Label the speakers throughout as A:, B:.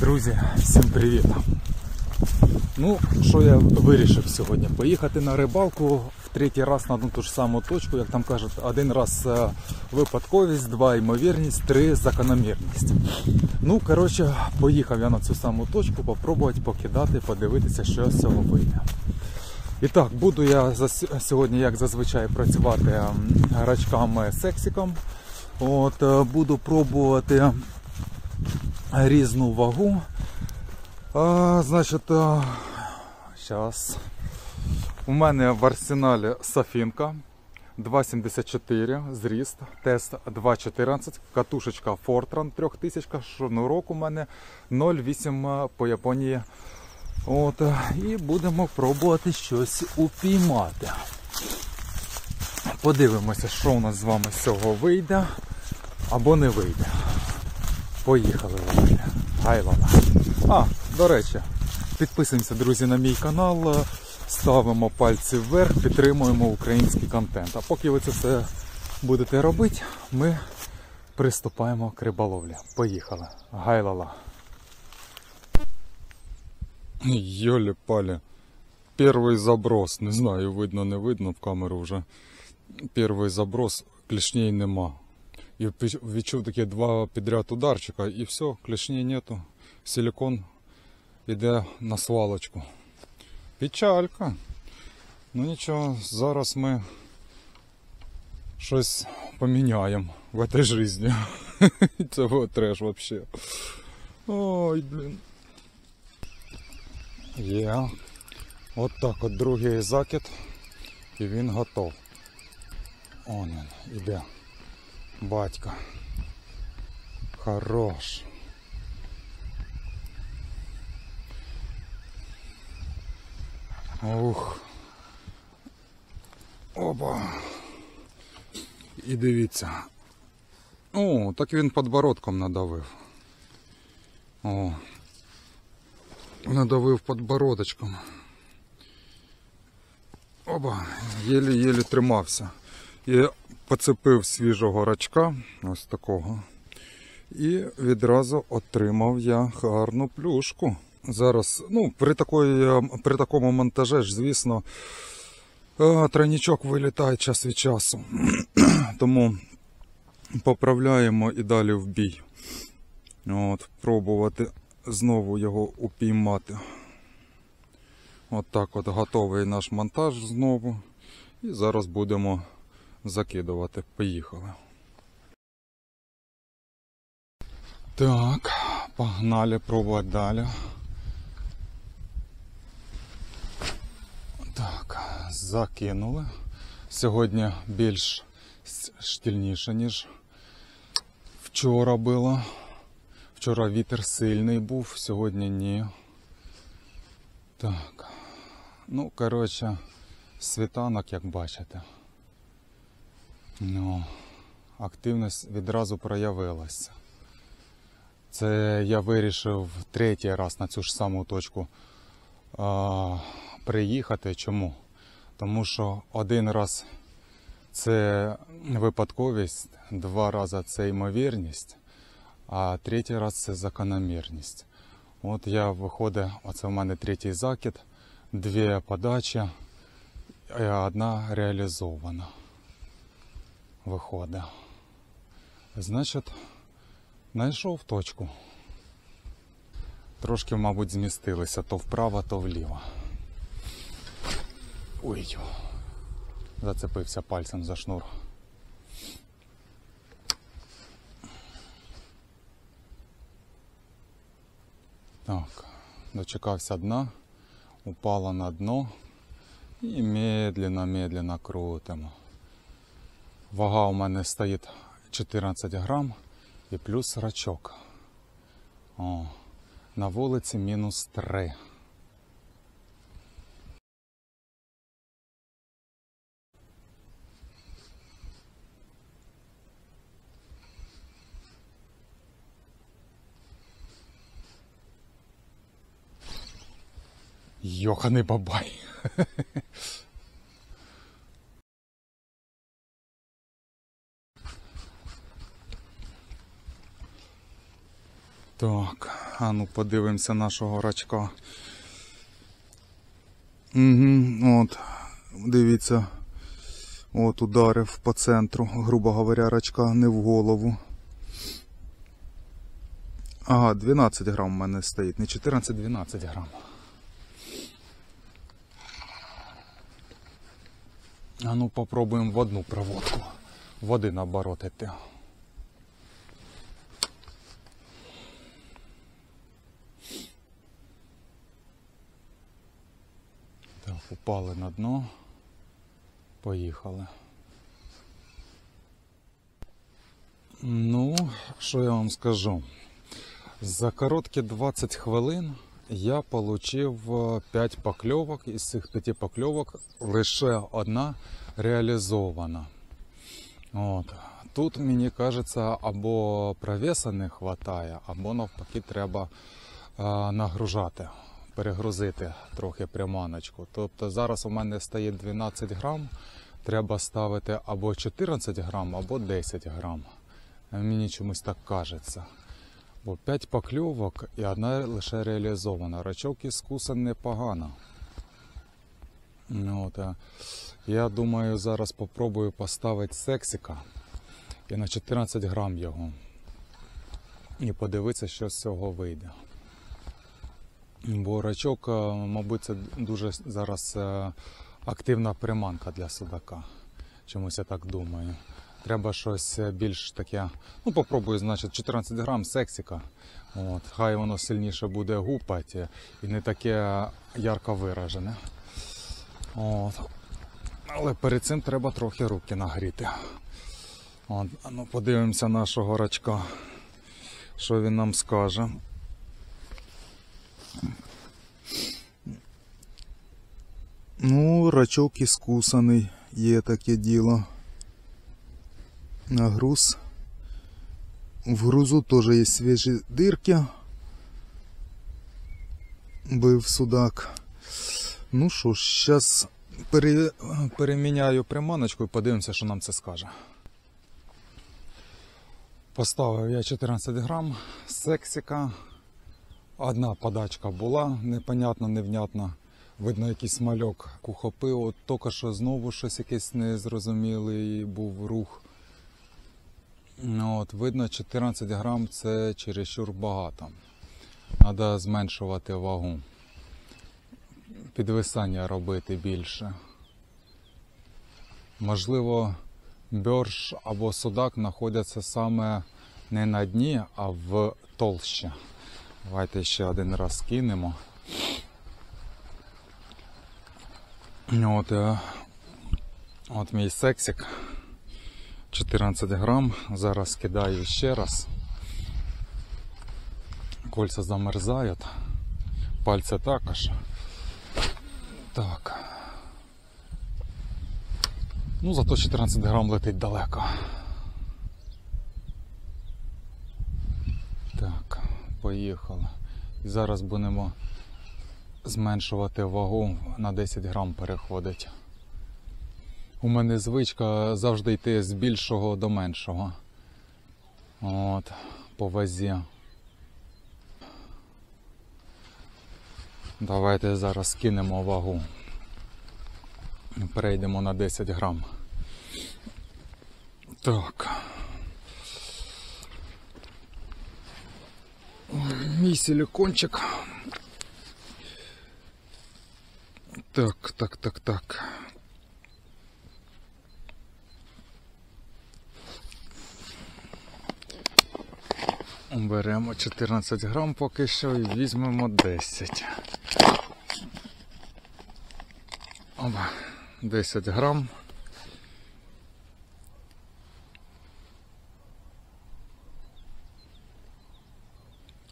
A: Друзі, всім привіт! Ну, що я вирішив сьогодні? Поїхати на рибалку в третій раз на одну ту ж саму точку, як там кажуть, один раз е, випадковість, два ймовірність, три закономірність. Ну, коротше, поїхав я на цю саму точку, попробувати покидати, подивитися, що з цього вийде. І так, буду я сьогодні, як зазвичай, працювати м, грачками сексиком. От, е, буду пробувати різну вагу. А, значить, зараз. У мене в арсеналі Сафінка 2,74 зріст, тест 2,14, катушечка Fortran 3000, шнурок у мене 0,8 по Японії. От, і будемо пробувати щось упіймати. Подивимося, що у нас з вами з цього вийде або не вийде. Поїхали, Валерія. Гайлала. А, до речі, підписуємося, друзі, на мій канал, е, ставимо пальці вверх, підтримуємо український контент. А поки ви це все будете робити, ми приступаємо к риболовлі. Поїхали. Гайлала. Йолі палі. Перший заброс. Не знаю, видно, не видно в камеру вже. Перший заброс, клішней нема. Впі- відчув такі два підряд ударчика, і все, клешні нету. Силикон іде на свалочку. Печалька. Ну нічого, зараз ми щось поміняємо в цій житті. Вот треш вообще. Ой, блін. Є. От так от другий закид. І він готов. Он він, іде. Батька. Хорош. Ух. Опа. І дивіться. О, так він подбородком надавив. О. Надавив подбородочком. Оба, єлі-єлі тримався. І поцепив свіжого рачка, ось такого. І відразу отримав я гарну плюшку. Зараз, ну, при, такої, при такому монтажі, звісно, е, тройнічок вилітає час від часу. Тому поправляємо і далі в бій. От, пробувати знову його упіймати. От так от готовий наш монтаж знову. І зараз будемо закидувати. Поїхали. Так, погнали пробувати далі. Так, закинули. Сьогодні більш штільніше, ніж вчора було. Вчора вітер сильний був, сьогодні ні. Так. Ну, коротше, світанок, як бачите. Ну, активність відразу проявилася. Це я вирішив третій раз на цю ж саму точку а, приїхати. Чому? Тому що один раз це випадковість, два рази це ймовірність, а третій раз це закономірність. От я виходить, оце в мене третій закид, дві подачі, і одна реалізована. Виходить. Значить, знайшов точку. Трошки, мабуть, змістилися то вправо, то вліво. Ой, зацепився пальцем за шнур. Так, дочекався дна, упала на дно і медленно-медленно крутимо. Вага у мене стоїть 14 грам і плюс рачок. О, на вулиці мінус 3. Йоханий бабай. Так, а ну подивимося нашого рачка. Угу, от, дивіться. От ударив по центру, грубо говоря, рачка не в голову. Ага, 12 грам в мене стоїть, не 14, 12 грам. А ну попробуємо в одну проводку. Води наоборот упали на дно. Поїхали. Ну, що я вам скажу? За короткі 20 хвилин я отримав 5 покльовок. Із цих 5 покльовок лише одна реалізована. От. Тут, мені кажеться, або провеса не вистачає, або навпаки треба е, нагружати, перегрузити трохи приманочку. Тобто зараз у мене стає 12 грам, треба ставити або 14 грам, або 10 грам. Мені чомусь так кажеться. Бо 5 покльовок і одна лише реалізована. Рачок із кусом непогано. Ну, От, я думаю, зараз попробую поставити сексика і на 14 грам його. І подивитися, що з цього вийде. Бо рачок, е, мабуть, це дуже зараз е, активна приманка для судака. Чомусь я так думаю. Треба щось більш таке. Ну, попробую, значить, 14 грам сексика. От, хай воно сильніше буде гупати і не таке ярко виражене. От. Але перед цим треба трохи руки нагріти. От, ну подивимося нашого рачка, що він нам скаже. Ну, рачок іскусаний, є таке діло. На груз. В грузу теж є свіжі дирки. Бив судак. Ну що ж, зараз пере... переміняю приманочку і подивимося, що нам це скаже. Поставив я 14 грам сексика. Одна подачка була, непонятна, невнятна. Видно, якийсь мальок ухопив. От тільки що знову щось якийсь незрозумілий був рух. Ну, От, видно, 14 грам це чересчур багато. Треба зменшувати вагу. Підвисання робити більше. Можливо, бьорш або судак знаходяться саме не на дні, а в толщі. Давайте ще один раз кинемо. От, е, от мій сексик. 14 грам. Зараз кидаю ще раз. Кольця замерзають. Пальці також. Так. Ну, зато 14 грам летить далеко. Так, поїхали. І зараз будемо зменшувати вагу на 10 грам переходить. У мене звичка завжди йти з більшого до меншого. От, по вазі. Давайте зараз кинемо вагу. Перейдемо на 10 грам. Так. Мій силикончик. Так, так, так, так. Беремо 14 грам поки що і візьмемо 10. Оба, 10 грам.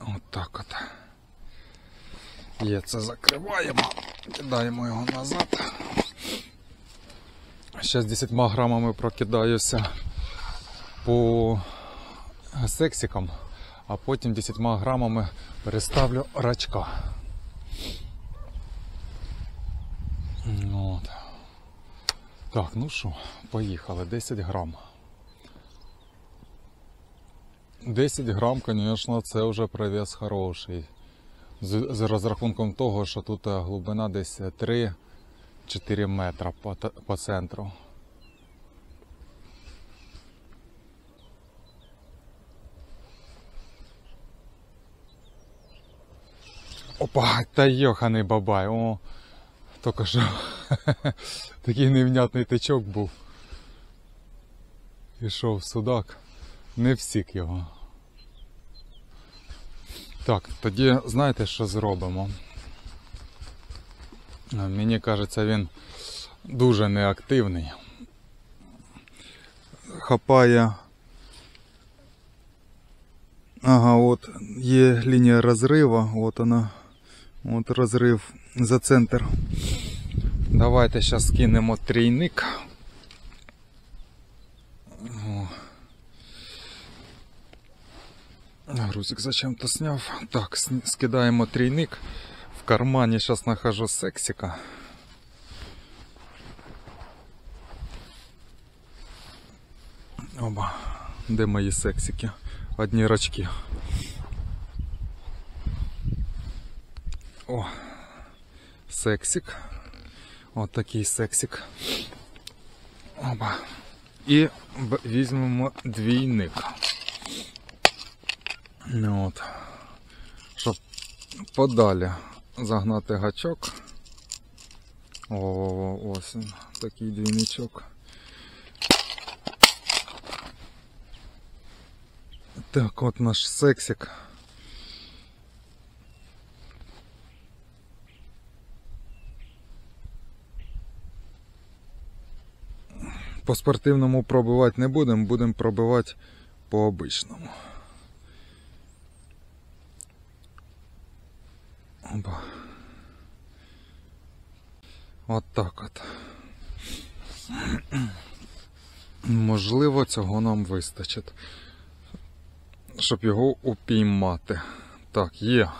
A: От так от. Є це закриваємо, кидаємо його назад. Ще з 10 грамами прокидаюся по сексикам а потім 10 грамами переставлю рачка. От. Так, ну що, поїхали, 10 грам. 10 грам, звісно, це вже привес хороший. З, з розрахунком того, що тут е, глибина десь 3-4 метра по, по центру. Опа, та йоханий бабай, о, тільки що такий невнятний тичок був. Пішов судак, не всік його. Так, тоді знаєте, що зробимо? Е, Мені кажеться, він дуже неактивний. Хапає. Ага, от є лінія розрива, от вона. От розрив за центр. Давайте зараз кинемо трійник. О. Грузик зачем-то сняв. Так, скидаємо трійник. В кармані зараз нахожу сексика. Оба. Де мої сексики? Одні рачки. О, сексик. От такий сексик. Оба. І візьмемо двійник. Ну От. Щоб подалі загнати гачок. О, ось він, такий двійничок. Так, от наш сексик. По спортивному пробивати не будемо, будемо пробивати по обичному. Опа. От так от. Можливо, цього нам вистачить. Щоб його упіймати. Так, є.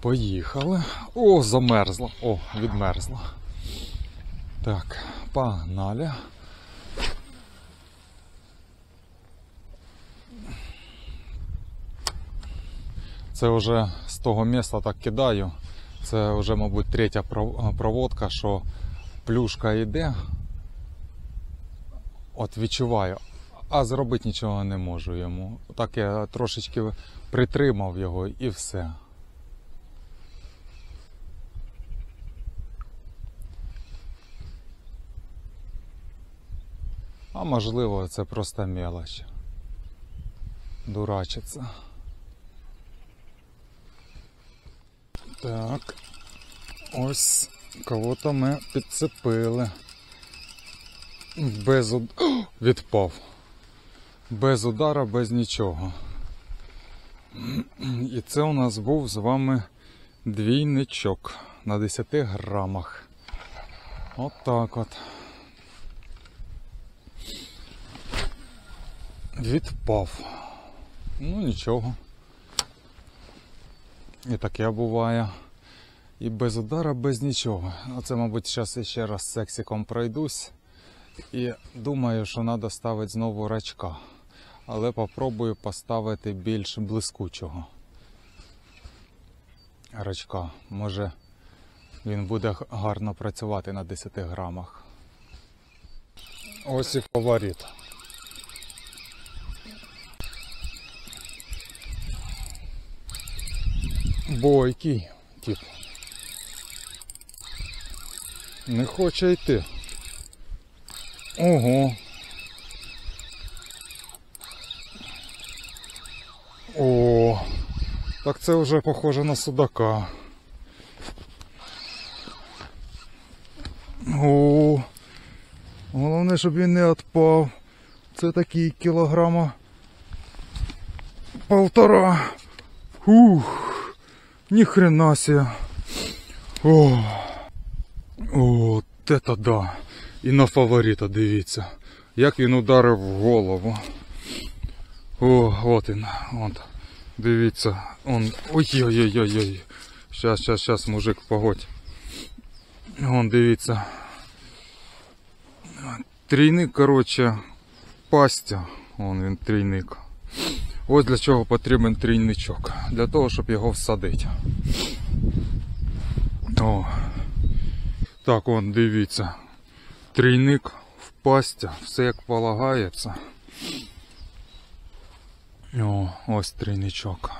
A: Поїхали. О, замерзла. О, відмерзла. Так, погнали. Це вже з того місця так кидаю. Це вже, мабуть, третя проводка, що плюшка йде. От відчуваю, а зробити нічого не можу йому. Так я трошечки притримав його і все. А можливо, це просто мелоч. Дурачиться. Так. Ось кого-то ми підцепили. Без уд... О, відпав. Без удара, без нічого. І це у нас був з вами двійничок на 10 грамах. От так от. Відпав. Ну нічого. І таке буває. І без удара, без нічого. Оце, мабуть, зараз ще раз сексиком пройдусь. І думаю, що треба ставити знову рачка. Але попробую поставити більш блискучого рачка. Може він буде гарно працювати на 10 грамах. Ось і фаворит. Бойкий тип. Не хоче йти. Ого. О, так це вже похоже на судака. О, головне, щоб він не відпав. Це такий кілограма полтора. Ух, ніхрена себе. О, о, это да. І на фаворита дивіться. Як він ударив в голову. О, от він. От. Дивіться. Он. Ой-ой-ой-ой-ой. Щас, щас, щас, мужик, погодь. Вон, дивіться. Трійник, коротше, пастя. Вон він трійник. Ось для чого потрібен трійничок. Для того, щоб його всадити. О. Так, вон, дивіться. Трійник в пастя, все як полагається. О, ось трійничок.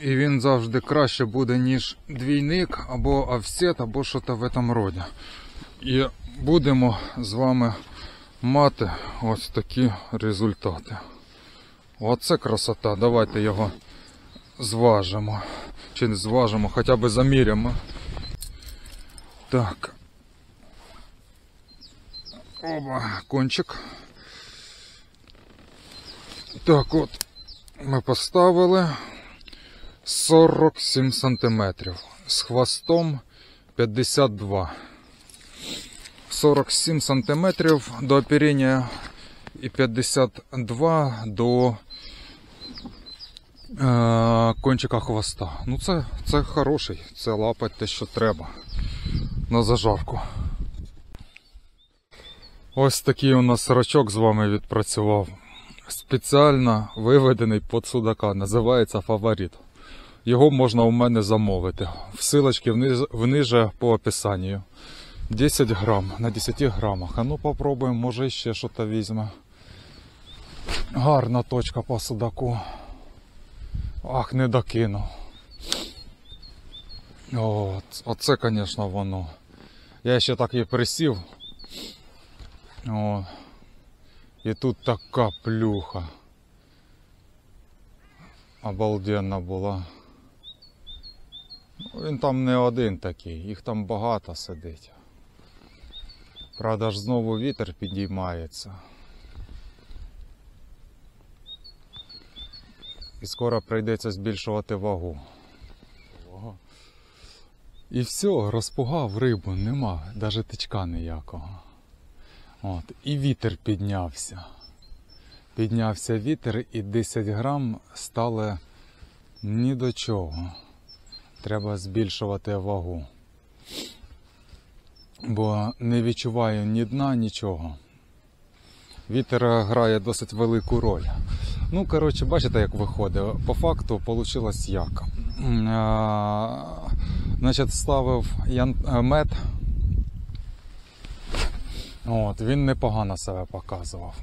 A: І він завжди краще буде, ніж двійник, або офсет, або щось в цьому роді. І будемо з вами мати ось такі результати. Оце красота. Давайте його зважимо. Чи не зважимо, хоча б замірямо. Так. Оба, кончик. Так от, ми поставили 47 сантиметрів. З хвостом 52. 47 сантиметрів до оперення і 52 до кончика хвоста. Ну це, це хороший, це лапать те, що треба на зажарку. Ось такий у нас рачок з вами відпрацював. Спеціально виведений під судака, називається фаворит. Його можна у мене замовити. Всилочки вниз, вниже по описанню. 10 грам на 10 грамах. А ну попробуємо, може ще щось візьме. Гарна точка по судаку. Ах, не докинув. О, оце, звісно, воно. Я ще так і присів. О. І тут така плюха. Обалденна була. Ну, Він там не один такий, їх там багато сидить. Правда ж знову вітер підіймається. І скоро прийдеться збільшувати вагу. І все, розпугав рибу, нема, навіть тичка ніякого. От, і вітер піднявся. Піднявся вітер і 10 грам стали ні до чого. Треба збільшувати вагу. Бо не відчуваю ні дна, нічого. Вітер грає досить велику роль. Ну, коротше, бачите, як виходить. По факту вийшло як. Значить, ставив е, мед. От, він непогано себе показував.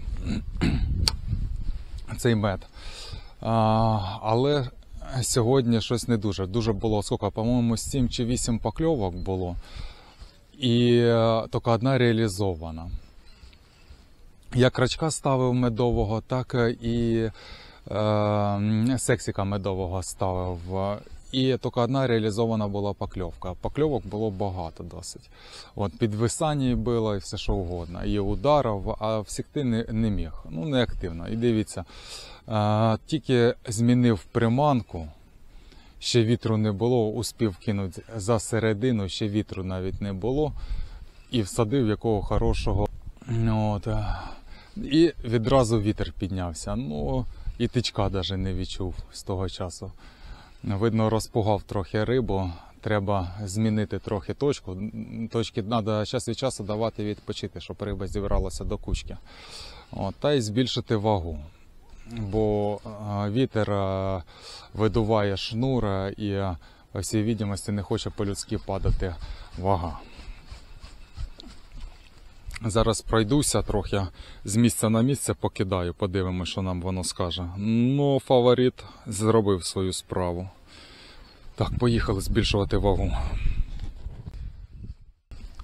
A: Цей мед. А, але сьогодні щось не дуже. Дуже було скільки, по-моєму, 7 чи 8 покльовок було. І е, тільки одна реалізована. Як рачка ставив медового, так і е, сексіка медового ставив. І тільки одна реалізована була покльовка. Покльовок було багато досить. От, підвисання було і все що угодно. І ударів, а всікти не, не міг. Ну, не активно. І дивіться, е, тільки змінив приманку, ще вітру не було, успів кинути за середину, ще вітру навіть не було. І всадив якого хорошого. От. І відразу вітер піднявся. Ну, і тичка навіть не відчув з того часу. Видно, розпугав трохи рибу. Треба змінити трохи точку. Точки треба час від часу давати відпочити, щоб риба зібралася до кучки. От, та й збільшити вагу. Бо е, вітер е, видуває шнур е, і по всій відомості не хоче по-людськи падати вага. Зараз пройдуся трохи з місця на місце, покидаю, подивимося, що нам воно скаже. Ну, фаворит зробив свою справу. Так, поїхали збільшувати вагу.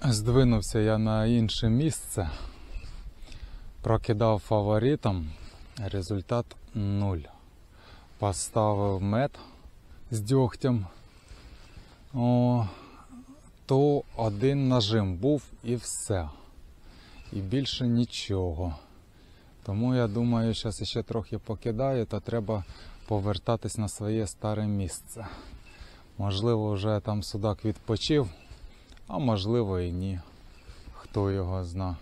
A: Здвинувся я на інше місце, прокидав фаворитом, результат 0. Поставив мед з дьогтем. О, то один нажим був і все і більше нічого. Тому я думаю, зараз ще трохи покидаю, та треба повертатись на своє старе місце. Можливо, вже там судак відпочив, а можливо і ні. Хто його зна.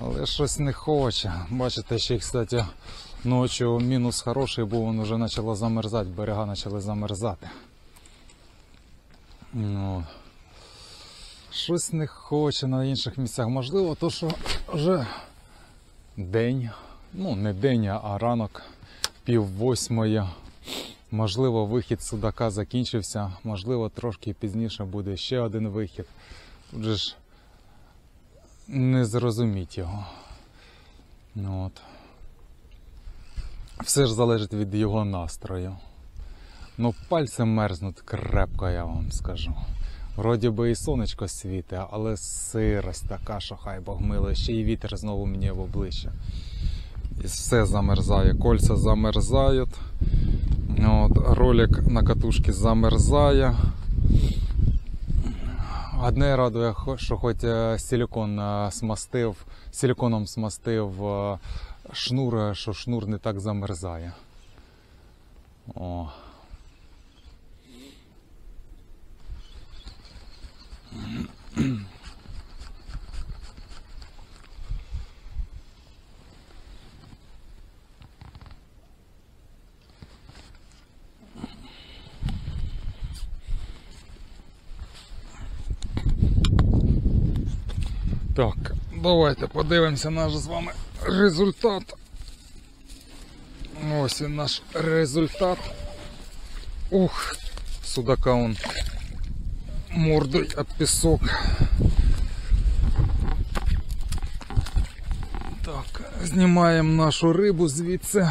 A: Але щось не хоче. Бачите, ще, кстати, ночі мінус хороший був, він вже почало замерзати, берега почали замерзати. Ну, щось не хоче на інших місцях. Можливо, то що вже день. Ну, не день, а ранок, пів восьмої. Можливо, вихід судака закінчився, можливо, трошки пізніше буде ще один вихід. Тут же ж не зрозуміть його. Ну, от. Все ж залежить від його настрою. Ну, пальці мерзнуть крепко, я вам скажу. Вроді би і сонечко світе, але сирость така, що хай Бог милує, ще й вітер знову мені в обличчя. І все замерзає, кольця замерзають. От, ролик на катушці замерзає. Одне радує, що хоч е, силікон е, смастив, силіконом смастив е, шнур, що шнур не так замерзає. О. Так, давайте подивимося наш з вами результат. Ось він наш результат. Ух, судака он мордой об пісок. Так, знімаємо нашу рибу звідси.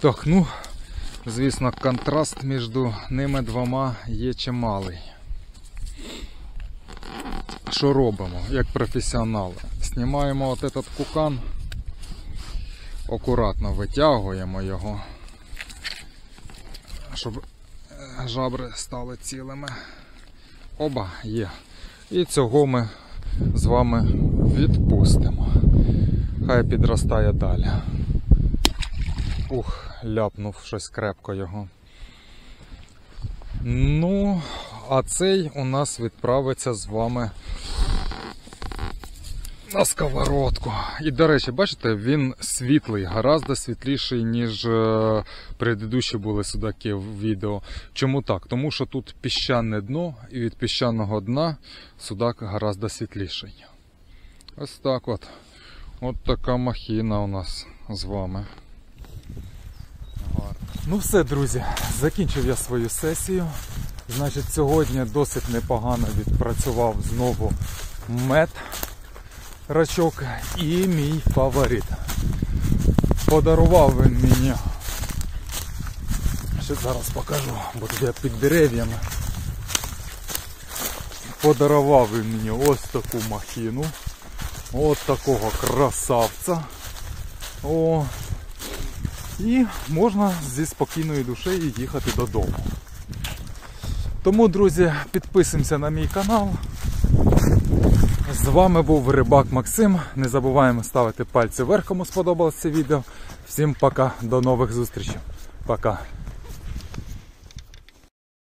A: Так, ну, звісно, контраст між ними двома є чималий. Що робимо, як професіонали? Знімаємо от этот кукан, акуратно витягуємо його, щоб жабри стали цілими. Оба є. І цього ми з вами відпустимо. Хай підростає далі. Ух, ляпнув щось крепко його. Ну, а цей у нас відправиться з вами на сковородку. І, до речі, бачите, він світлий, гораздо світліший, ніж е, предыдущі були судаки в відео. Чому так? Тому що тут піщане дно, і від піщаного дна судак гораздо світліший. Ось так от. От така махіна у нас з вами. Ну все, друзі, закінчив я свою сесію. Значить, сьогодні досить непогано відпрацював знову мед рачок і мій фаворит. Подарував він мені. Ще зараз покажу, бо тут я під дерев'ями. Подарував він мені ось таку махіну. Ось такого красавця. О, і можна зі спокійною душею їхати додому. Тому, друзі, підписуємося на мій канал. З вами був Рибак Максим. Не забуваємо ставити пальці вверх, кому сподобалось це відео. Всім пока, до нових зустрічей. Пока.